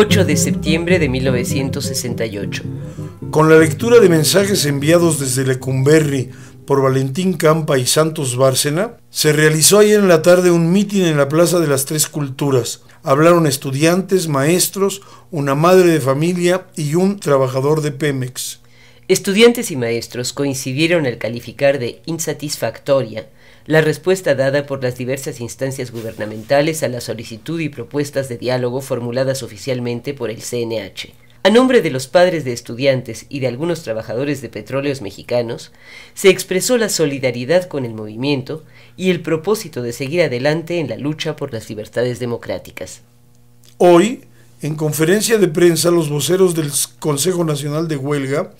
8 de septiembre de 1968. Con la lectura de mensajes enviados desde Lecumberri por Valentín Campa y Santos Bárcena, se realizó ayer en la tarde un mitin en la Plaza de las Tres Culturas. Hablaron estudiantes, maestros, una madre de familia y un trabajador de Pemex. Estudiantes y maestros coincidieron al calificar de insatisfactoria la respuesta dada por las diversas instancias gubernamentales a la solicitud y propuestas de diálogo formuladas oficialmente por el CNH. A nombre de los padres de estudiantes y de algunos trabajadores de petróleos mexicanos, se expresó la solidaridad con el movimiento y el propósito de seguir adelante en la lucha por las libertades democráticas. Hoy, en conferencia de prensa, los voceros del Consejo Nacional de Huelga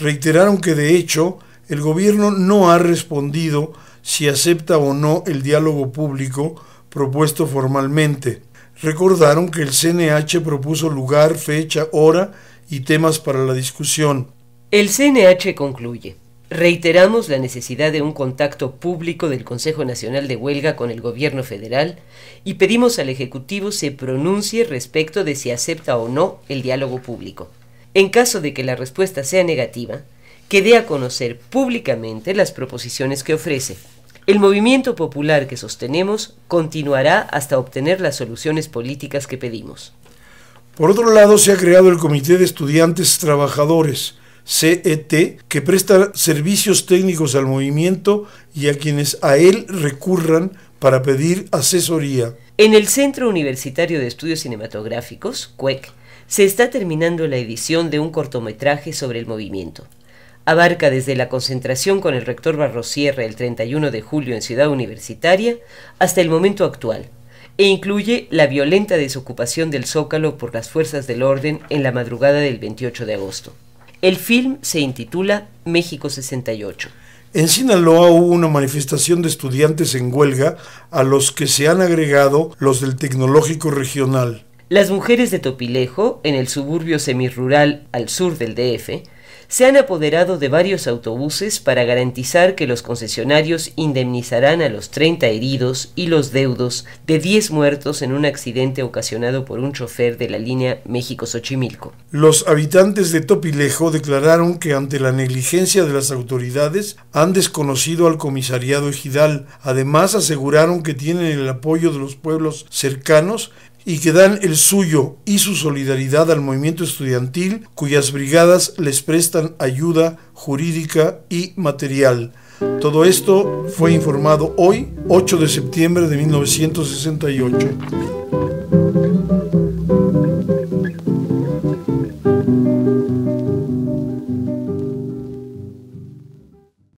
reiteraron que de hecho el gobierno no ha respondido si acepta o no el diálogo público propuesto formalmente. Recordaron que el CNH propuso lugar, fecha, hora y temas para la discusión. El CNH concluye. Reiteramos la necesidad de un contacto público del Consejo Nacional de Huelga con el Gobierno federal y pedimos al Ejecutivo se pronuncie respecto de si acepta o no el diálogo público. En caso de que la respuesta sea negativa, que dé a conocer públicamente las proposiciones que ofrece. El movimiento popular que sostenemos continuará hasta obtener las soluciones políticas que pedimos. Por otro lado, se ha creado el Comité de Estudiantes Trabajadores, CET, que presta servicios técnicos al movimiento y a quienes a él recurran para pedir asesoría. En el Centro Universitario de Estudios Cinematográficos, CUEC, se está terminando la edición de un cortometraje sobre el movimiento. Abarca desde la concentración con el rector Barrosierra el 31 de julio en Ciudad Universitaria hasta el momento actual, e incluye la violenta desocupación del Zócalo por las fuerzas del orden en la madrugada del 28 de agosto. El film se intitula México 68. En Sinaloa hubo una manifestación de estudiantes en huelga a los que se han agregado los del Tecnológico Regional. Las mujeres de Topilejo, en el suburbio semirural al sur del DF, se han apoderado de varios autobuses para garantizar que los concesionarios indemnizarán a los 30 heridos y los deudos de 10 muertos en un accidente ocasionado por un chofer de la línea México-Xochimilco. Los habitantes de Topilejo declararon que ante la negligencia de las autoridades han desconocido al comisariado ejidal. Además aseguraron que tienen el apoyo de los pueblos cercanos y que dan el suyo y su solidaridad al movimiento estudiantil cuyas brigadas les prestan ayuda jurídica y material. Todo esto fue informado hoy, 8 de septiembre de 1968.